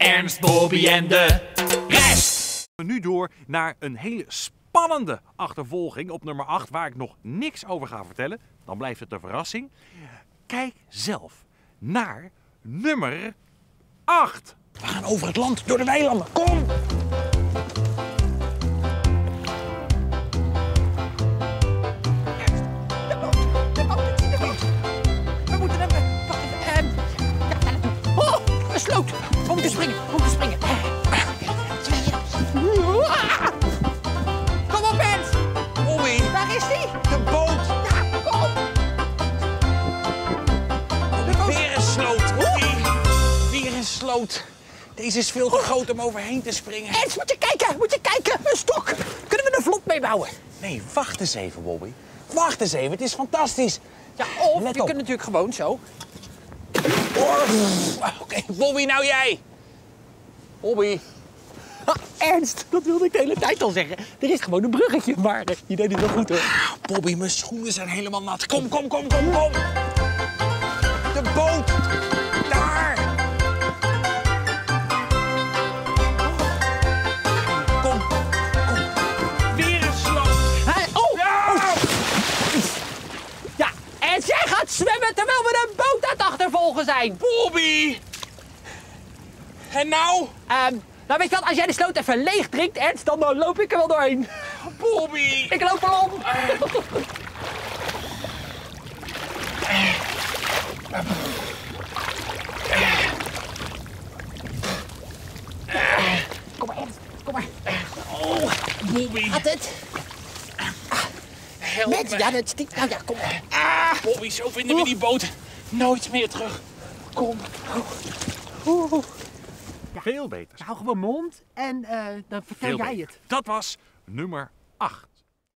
Ernst, Bobby en de rest. We nu door naar een hele spannende achtervolging op nummer 8, waar ik nog niks over ga vertellen. Dan blijft het een verrassing. Kijk zelf naar nummer 8. We gaan over het land, door de weilanden. Kom! We moeten. Oh, sloot. We moeten springen. We moeten springen. Kom op, Ernst. Bobby, Daar is hij. de boot! Ja, kom op. Weer een sloot, Bobby! Weer een sloot. Deze is veel te groot om overheen te springen. Ernst, moet je kijken. Moet je kijken. Een stok. Kunnen we er vlot mee bouwen? Nee, wacht eens even, Bobby. Wacht eens even, het is fantastisch. Ja, of Let je op. kunt natuurlijk gewoon zo. Bobby, nou jij. Bobby. Ernst, dat wilde ik de hele tijd al zeggen. Er is gewoon een bruggetje, maar je deed het wel goed hoor. Bobby, mijn schoenen zijn helemaal nat. Kom, kom, kom, kom, kom. De boot. Daar. Kom, kom. Weer een. Hè? Oh, Ja! ja. En jij gaat zwemmen terwijl we een boot aan het achtervolgen zijn. Bobby. En nou? Ehm, nou weet je wat, als jij de sloot even leeg drinkt, Ernst, dan eh, loop ik er wel doorheen. Bobby. Ik loop er om. Kom maar, Ernst. Kom maar. Oh, Bobby. Gaat het? Help Met, me. ja, dat stinkt. Nou ja, kom maar. Ah, Bobby, zo vinden we die boot nooit meer terug. Kom. Veel beter. Hou gewoon mond en eh, dan vertel Veel jij beter. het. Dat was nummer 8.